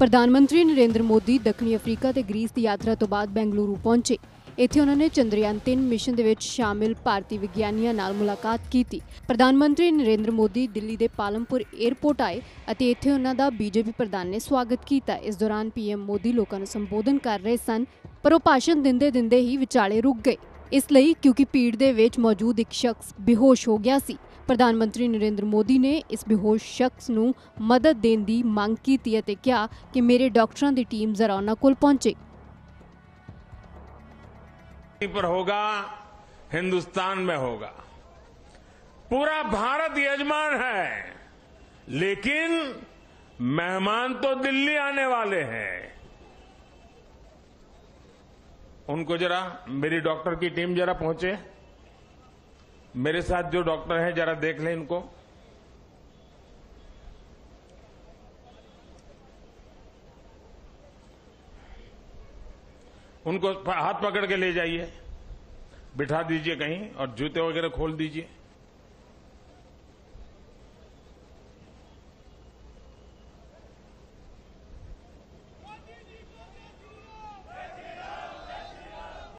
ਪ੍ਰਧਾਨ ਮੰਤਰੀ ਨਰਿੰਦਰ ਮੋਦੀ ਦੱਖਣੀ ਅਫਰੀਕਾ ਤੇ ਗ੍ਰੀਸ ਦੀ ਯਾਤਰਾ ਤੋਂ ਬਾਅਦ ਬੈਂਗਲੁਰੂ ਪਹੁੰਚੇ। ਇੱਥੇ ਉਹਨਾਂ ਨੇ ਚੰਦਰਯਾਨ 3 ਮਿਸ਼ਨ ਦੇ ਵਿੱਚ ਸ਼ਾਮਿਲ ਭਾਰਤੀ ਵਿਗਿਆਨੀਆਂ ਨਾਲ ਮੁਲਾਕਾਤ ਕੀਤੀ। ਪ੍ਰਧਾਨ ਮੰਤਰੀ ਨਰਿੰਦਰ ਮੋਦੀ ਦਿੱਲੀ ਦੇ ਪਾਲਮਪੁਰ 에ਅਰਪੋਰਟ ਆਏ ਅਤੇ ਇੱਥੇ ਉਹਨਾਂ ਦਾ ਬੀਜੇਪੀ ਪ੍ਰਧਾਨ ਨੇ ਸਵਾਗਤ ਕੀਤਾ। ਇਸ ਦੌਰਾਨ ਪੀਐਮ ਮੋਦੀ ਲੋਕਾਂ ਨੂੰ ਸੰਬੋਧਨ ਕਰ ਰਹੇ ਸਨ, ਪਰ ਉਹ ਭਾਸ਼ਣ ਦਿੰਦੇ ਦਿੰਦੇ ਹੀ ਵਿਚਾਲੇ ਰੁਕ ਗਏ। ਇਸ ਲਈ ਕਿਉਂਕਿ ਭੀੜ ਦੇ ਵਿੱਚ ਮੌਜੂਦ ਇੱਕ ਸ਼ਖਸ ਬੇਹੋਸ਼ ਹੋ ਗਿਆ ਸੀ। ਪ੍ਰਧਾਨ ਮੰਤਰੀ ਨਰਿੰਦਰ ਮੋਦੀ ਨੇ ਇਸ ਬੇਹੋਸ਼ ਸ਼ਖਸ ਨੂੰ ਮਦਦ ਦੇਣ ਦੀ ਮੰਗ ਕੀਤੀ ਅਤੇ ਕਿਹਾ ਕਿ ਮੇਰੇ ਡਾਕਟਰਾਂ ਦੀ ਟੀਮ ਜ਼ਰਾ ਉਹਨਾਂ ਕੋਲ ਪਹੁੰਚੇ पर होगा हिंदुस्तान में होगा पूरा भारत यजमान है लेकिन मेहमान तो दिल्ली आने वाले हैं उनको जरा मेरी डॉक्टर की टीम जरा पहुंचे मेरे साथ जो डॉक्टर हैं, जरा देख लें इनको। उनको हाथ पकड़ के ले जाइए। बिठा दीजिए कहीं और जूते वगैरह खोल दीजिए।